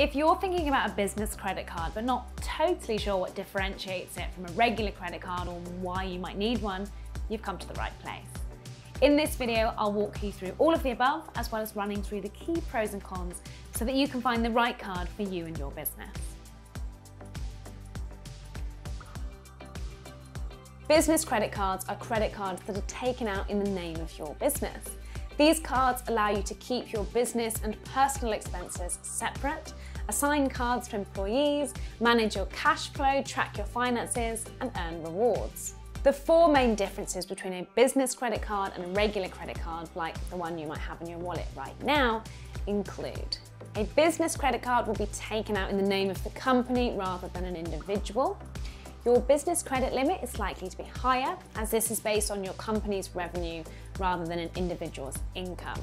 If you're thinking about a business credit card but not totally sure what differentiates it from a regular credit card or why you might need one, you've come to the right place. In this video, I'll walk you through all of the above, as well as running through the key pros and cons so that you can find the right card for you and your business. Business credit cards are credit cards that are taken out in the name of your business. These cards allow you to keep your business and personal expenses separate, assign cards to employees, manage your cash flow, track your finances, and earn rewards. The four main differences between a business credit card and a regular credit card, like the one you might have in your wallet right now, include a business credit card will be taken out in the name of the company rather than an individual. Your business credit limit is likely to be higher as this is based on your company's revenue rather than an individual's income.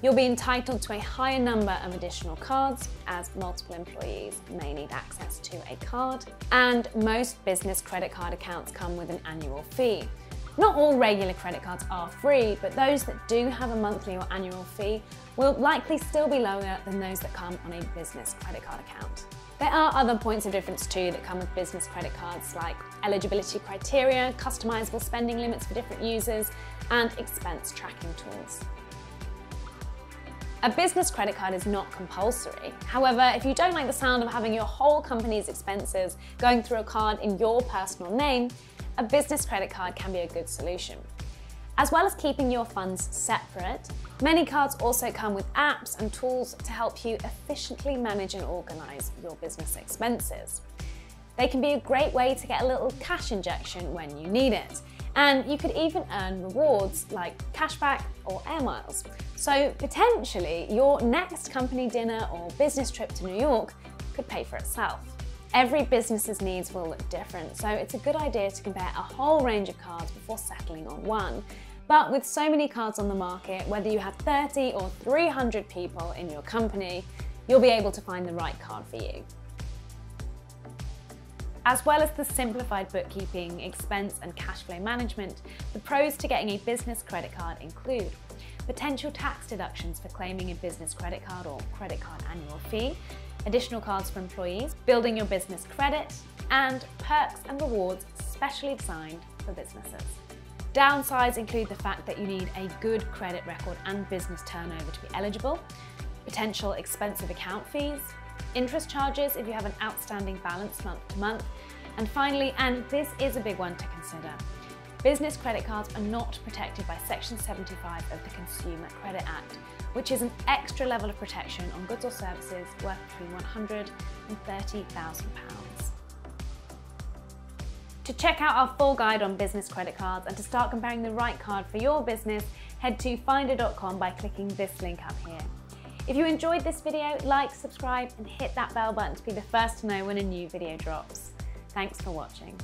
You'll be entitled to a higher number of additional cards as multiple employees may need access to a card. And most business credit card accounts come with an annual fee. Not all regular credit cards are free, but those that do have a monthly or annual fee will likely still be lower than those that come on a business credit card account. There are other points of difference too that come with business credit cards like eligibility criteria, customizable spending limits for different users, and expense tracking tools. A business credit card is not compulsory. However, if you don't like the sound of having your whole company's expenses going through a card in your personal name, a business credit card can be a good solution. As well as keeping your funds separate, many cards also come with apps and tools to help you efficiently manage and organise your business expenses. They can be a great way to get a little cash injection when you need it. And you could even earn rewards like cashback or air miles. So potentially your next company dinner or business trip to New York could pay for itself. Every business's needs will look different, so it's a good idea to compare a whole range of cards before settling on one. But with so many cards on the market, whether you have 30 or 300 people in your company, you'll be able to find the right card for you. As well as the simplified bookkeeping, expense and cash flow management, the pros to getting a business credit card include potential tax deductions for claiming a business credit card or credit card annual fee, additional cards for employees, building your business credit, and perks and rewards specially designed for businesses. Downsides include the fact that you need a good credit record and business turnover to be eligible, potential expensive account fees, interest charges if you have an outstanding balance month to month, and finally, and this is a big one to consider, business credit cards are not protected by Section 75 of the Consumer Credit Act, which is an extra level of protection on goods or services worth between £100 and £30,000. To check out our full guide on business credit cards and to start comparing the right card for your business, head to finder.com by clicking this link up here. If you enjoyed this video, like, subscribe and hit that bell button to be the first to know when a new video drops. Thanks for watching.